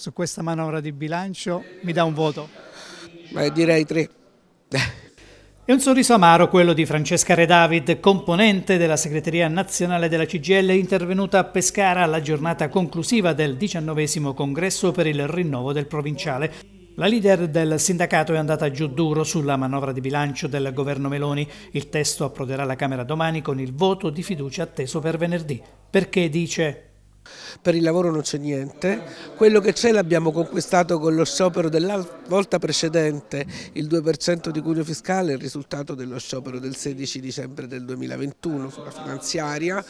su questa manovra di bilancio, mi dà un voto? Beh, direi tre. È un sorriso amaro quello di Francesca Redavid, componente della segreteria nazionale della CGL, intervenuta a Pescara alla giornata conclusiva del diciannovesimo congresso per il rinnovo del provinciale. La leader del sindacato è andata giù duro sulla manovra di bilancio del governo Meloni. Il testo approderà alla Camera domani con il voto di fiducia atteso per venerdì. Perché dice per il lavoro non c'è niente, quello che c'è l'abbiamo conquistato con lo sciopero della volta precedente, il 2% di cuneo fiscale, il risultato dello sciopero del 16 dicembre del 2021 sulla finanziaria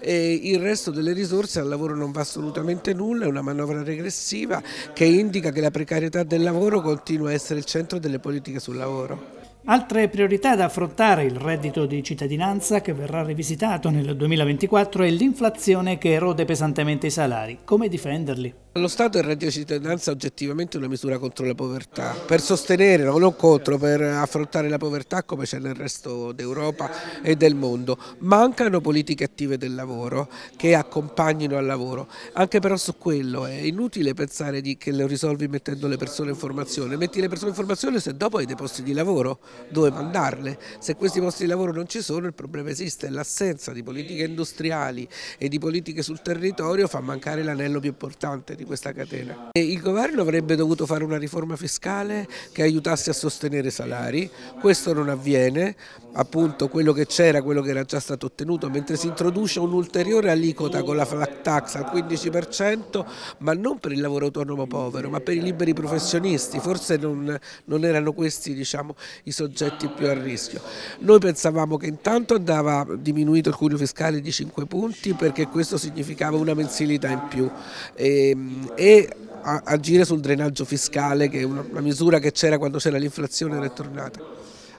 e il resto delle risorse al lavoro non va assolutamente nulla, è una manovra regressiva che indica che la precarietà del lavoro continua a essere il centro delle politiche sul lavoro. Altre priorità da affrontare, il reddito di cittadinanza che verrà rivisitato nel 2024 e l'inflazione che erode pesantemente i salari. Come difenderli? Lo Stato il reddito di cittadinanza è oggettivamente una misura contro la povertà, per sostenere, non contro, per affrontare la povertà come c'è nel resto d'Europa e del mondo. Mancano politiche attive del lavoro che accompagnino al lavoro, anche però su quello è inutile pensare di, che lo risolvi mettendo le persone in formazione, metti le persone in formazione se dopo hai dei posti di lavoro dove mandarle, se questi posti di lavoro non ci sono il problema esiste, l'assenza di politiche industriali e di politiche sul territorio fa mancare l'anello più importante di questa catena. E il governo avrebbe dovuto fare una riforma fiscale che aiutasse a sostenere i salari, questo non avviene, appunto quello che c'era, quello che era già stato ottenuto, mentre si introduce un'ulteriore aliquota con la flat tax al 15%, ma non per il lavoro autonomo povero, ma per i liberi professionisti, forse non, non erano questi diciamo, i soggetti più a rischio. Noi pensavamo che intanto andava diminuito il cuneo fiscale di 5 punti perché questo significava una mensilità in più. E, ehm, e agire sul drenaggio fiscale che è una, misura che c'era quando c'era l'inflazione ed è tornata.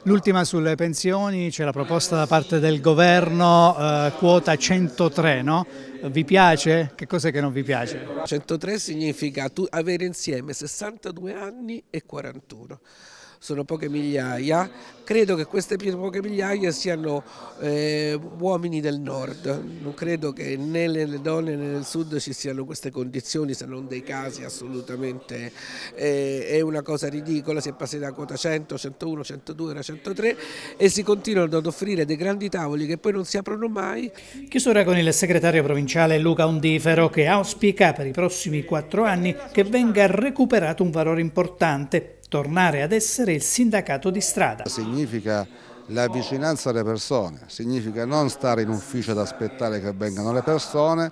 L'ultima sulle pensioni, c'è la proposta da parte del governo, eh, quota 103, no? Vi piace? Che cos'è che non vi piace? 103 significa avere insieme 62 anni e 41 sono poche migliaia, credo che queste poche migliaia siano eh, uomini del nord, non credo che né nelle donne né nel sud ci siano queste condizioni se non dei casi assolutamente, eh, è una cosa ridicola, si è passati da quota 100, 101, 102, 103 e si continuano ad offrire dei grandi tavoli che poi non si aprono mai. Chiusura con il segretario provinciale Luca Undifero che auspica per i prossimi quattro anni che venga recuperato un valore importante tornare ad essere il sindacato di strada. Significa la vicinanza alle persone, significa non stare in ufficio ad aspettare che vengano le persone,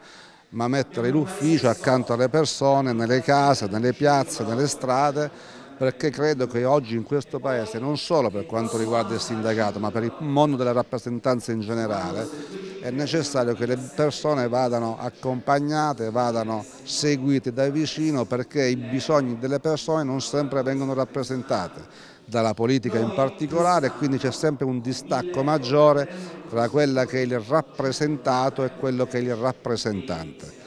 ma mettere l'ufficio accanto alle persone, nelle case, nelle piazze, nelle strade, perché credo che oggi in questo Paese, non solo per quanto riguarda il sindacato, ma per il mondo della rappresentanza in generale, è necessario che le persone vadano accompagnate, vadano seguite da vicino perché i bisogni delle persone non sempre vengono rappresentati dalla politica in particolare e quindi c'è sempre un distacco maggiore tra quella che è il rappresentato e quello che è il rappresentante.